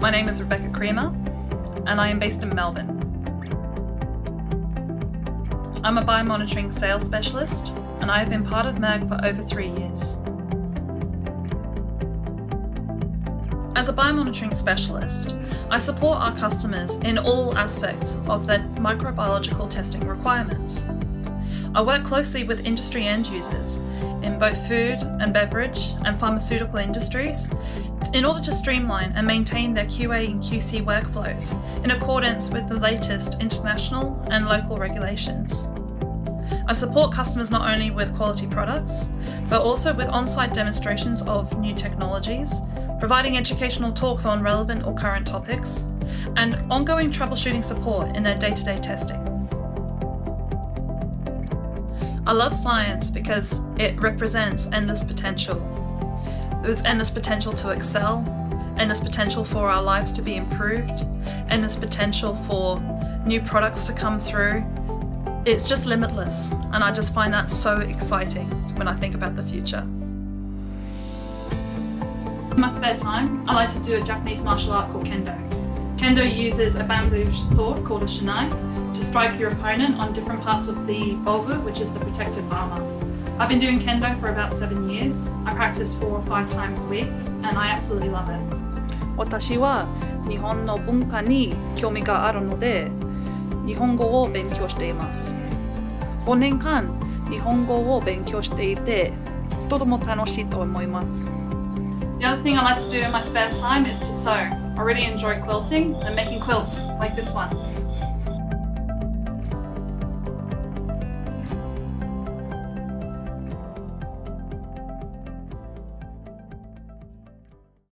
My name is Rebecca Creamer and I am based in Melbourne. I'm a biomonitoring sales specialist and I have been part of Merck for over three years. As a biomonitoring specialist, I support our customers in all aspects of their microbiological testing requirements. I work closely with industry end users in both food and beverage and pharmaceutical industries in order to streamline and maintain their QA and QC workflows in accordance with the latest international and local regulations. I support customers not only with quality products, but also with on-site demonstrations of new technologies, providing educational talks on relevant or current topics, and ongoing troubleshooting support in their day-to-day -day testing. I love science because it represents endless potential. There's endless potential to excel, endless potential for our lives to be improved, endless potential for new products to come through. It's just limitless, and I just find that so exciting when I think about the future. In my spare time, I like to do a Japanese martial art called Kendo. Kendo uses a bamboo sword called a shinai to strike your opponent on different parts of the bogu, which is the protective armour. I've been doing kendo for about seven years. I practice four or five times a week, and I absolutely love it. 私は日本の文化に興味があるので、日本語を勉強しています。5年間、日本語を勉強していて、とても楽しいと思います。The other thing I like to do in my spare time is to sew. I really enjoy quilting and making quilts like this one.